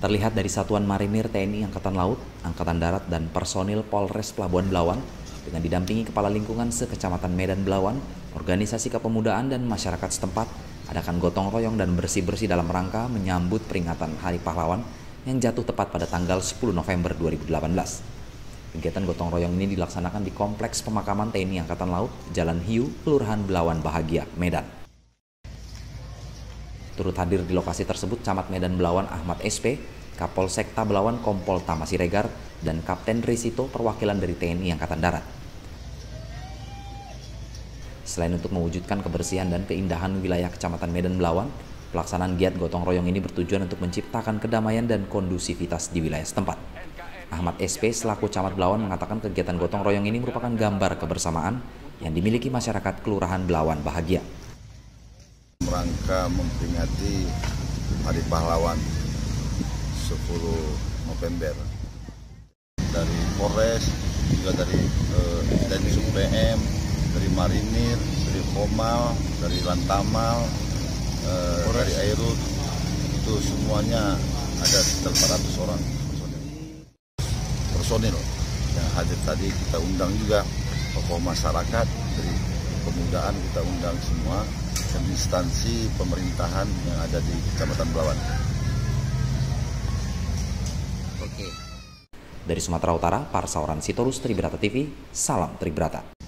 terlihat dari Satuan Marinir TNI Angkatan Laut, Angkatan Darat, dan personil Polres Pelabuhan Belawan dengan didampingi Kepala Lingkungan Sekecamatan Medan Belawan, organisasi kepemudaan dan masyarakat setempat adakan gotong royong dan bersih-bersih dalam rangka menyambut peringatan Hari Pahlawan yang jatuh tepat pada tanggal 10 November 2018. Kegiatan gotong royong ini dilaksanakan di Kompleks Pemakaman TNI Angkatan Laut, Jalan Hiu, Kelurahan Belawan Bahagia, Medan. Turut hadir di lokasi tersebut Camat Medan Belawan Ahmad SP, Kapolsekta Belawan Kompol Tamasi Regar, dan Kapten Risito perwakilan dari TNI Angkatan Darat. Selain untuk mewujudkan kebersihan dan keindahan wilayah Kecamatan Medan Belawan, pelaksanaan giat gotong royong ini bertujuan untuk menciptakan kedamaian dan kondusivitas di wilayah setempat. Ahmad SP selaku Camat Belawan mengatakan kegiatan gotong royong ini merupakan gambar kebersamaan yang dimiliki masyarakat Kelurahan Belawan Bahagia rangka memperingati Hari Pahlawan 10 November. Dari Polres juga dari eh, dari PM dari Marinir dari Komal dari Lantamal eh, dari Airut itu semuanya ada sekitar 400 orang personil. Personil yang hadir tadi kita undang juga tokoh masyarakat dari pemudaan kita undang semua instansi pemerintahan yang ada di Kecamatan Belawan. Oke. Dari Sumatera Utara, Parsauran Sitorus Tribrata TV, salam Tribrata.